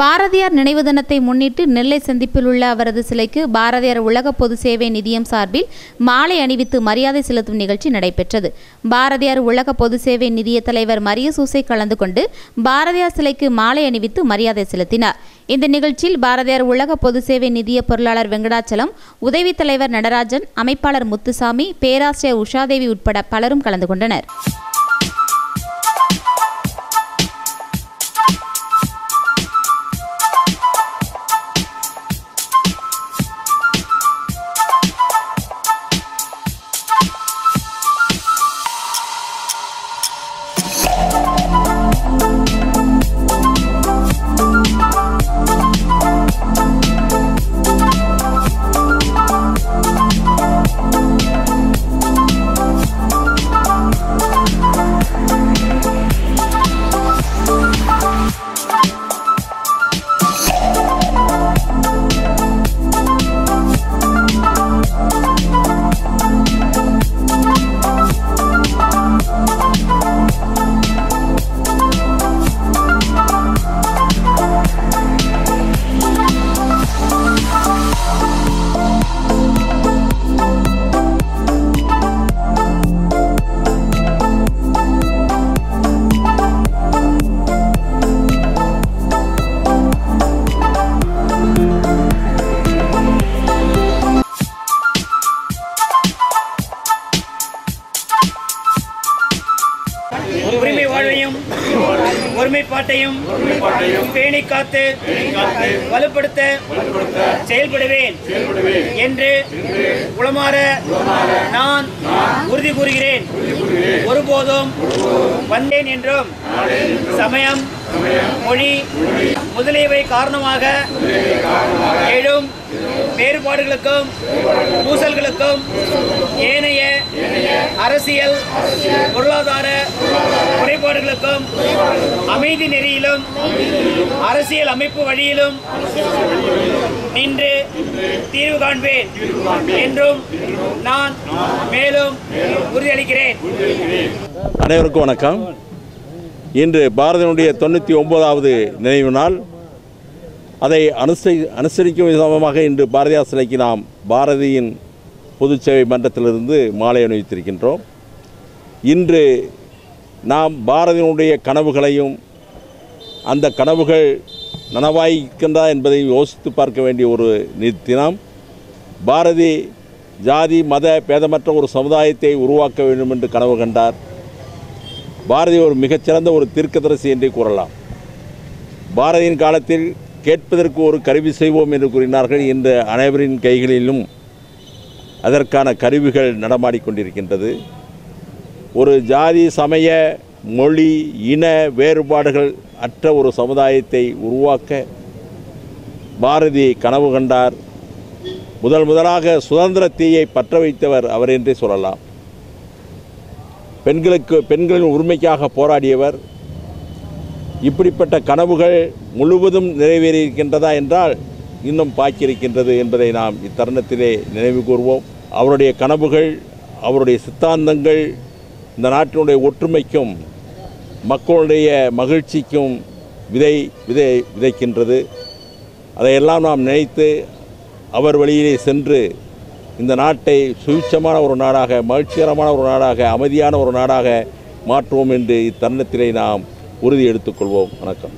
பாரதியார் நினைவு தினத்தை முன்னிட்டு நெல்லை சந்திப்பில் உள்ள அவரது சிலைக்கு பாரதியார் உலக பொது சேவை நிதியம் சார்பில் மாலை அணிவித்து மரியாதை செலுத்தும் நிகழ்ச்சி நடைபெற்றது. பாரதியார் உலக பொது சேவை நிதிய தலைவர் மரிய சூசை கலந்து கொண்டு பாரதியார் சிலைக்கு மாலை அணிவித்து மரியாதை செலுத்தினார். இந்த நிகழ்ச்சியில் பாரதியார் உலக பொது சேவை நிதிய பொருளாளர் வெங்கடாச்சலம் உதவித் தலைவர் நடராஜன் அமைப்பாளர் முத்துசாமி பேராசிரியர் உஷாதேவி உட்பட பலரும் கலந்து கொண்டனர். ஒருமைப்பாட்டையும் பேணி காத்து வலுப்படுத்த செயல்படுவேன் என்று உளமாற நான் உறுதி கூறுகிறேன். ஒருபோதும் வந்தேன் என்றும் சமயம் மொழி முதலியவை காரணமாக எழும் வேறுபாடுகளுக்கும் பூசல்களுக்கும் ஏனைய அரசியல் பொருளாதார குறைபாடுகளுக்கும் அமைதி நெறியிலும் அரசியல் அமைப்பு வழியிலும் நின்று தீர்வு காண்பேன் என்றும் நான் மேலும் உறுதியளிக்கிறேன். அனைவருக்கும் வணக்கம். இன்று பாரதியினுடைய தொண்ணூற்றி ஒன்பதாவது நினைவு நாள். அதை அனுசரி அனுசரிக்கும் விதமாக இன்று பாரதியார் சிலைக்கு நாம் பாரதியின் பொது சேவை மன்றத்திலிருந்து மாலை அணிவித்திருக்கின்றோம். இன்று நாம் பாரதியினுடைய கனவுகளையும் அந்த கனவுகள் நனவாய்க்கின்றா என்பதை யோசித்து பார்க்க வேண்டிய ஒரு நி- தினம். பாரதி ஜாதி மத பேதமற்ற ஒரு சமுதாயத்தை உருவாக்க வேண்டும் என்று கனவு கண்டார். பாரதி ஒரு மிகச்சிறந்த ஒரு தீர்க்கதரிசி என்றே கூறலாம். பாரதியின் காலத்தில் கேட்பதற்கு ஒரு கருவி செய்வோம் என்று கூறினார்கள். இன்று அனைவரின் கைகளிலும் அதற்கான கருவிகள் நடமாடிக்கொண்டிருக்கின்றது ஒரு ஜாதி சமய மொழி இன வேறுபாடுகள் அற்ற ஒரு சமுதாயத்தை உருவாக்க பாரதி கனவு கண்டார். முதல் முதலாக சுதந்திர தீயை பற்ற வைத்தவர் அவர் என்றே சொல்லலாம். பெண்களுக்கு பெண்களின் உரிமைக்காக போராடியவர் இப்படிப்பட்ட கனவுகள் முழுவதும் நிறைவேறியிருக்கின்றதா என்றால் இன்னும் பாக்கியிருக்கின்றது என்பதை நாம் இத்தருணத்திலே நினைவு கூர்வோம். அவருடைய கனவுகள் அவருடைய சித்தாந்தங்கள் இந்த நாட்டினுடைய ஒற்றுமைக்கும் மக்களுடைய மகிழ்ச்சிக்கும் விதை விதை விதைக்கின்றது. அதையெல்லாம் நாம் நினைத்து அவர் வழியிலே சென்று இந்த நாட்டை சுவிட்சமான ஒரு நாடாக மகிழ்ச்சிகரமான ஒரு நாடாக அமைதியான ஒரு நாடாக மாற்றுவோம் என்று இத்தருணத்திலே நாம் உறுதி எடுத்துக்கொள்வோம். வணக்கம்.